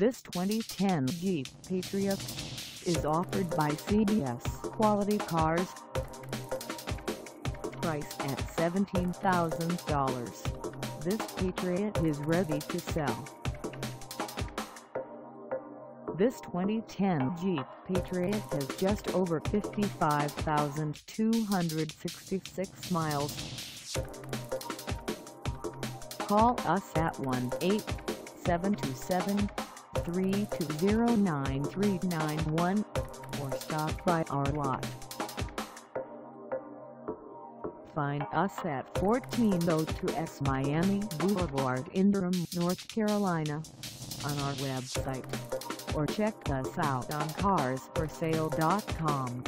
This 2010 Jeep Patriot is offered by CBS Quality Cars. Price at $17,000. This Patriot is ready to sell. This 2010 Jeep Patriot has just over 55,266 miles. Call us at 1-877-320-9391 or stop by our lot. Find us at 1402 S Miami Boulevard in Durham, North Carolina on our website or check us out on carsforsale.com.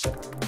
Thank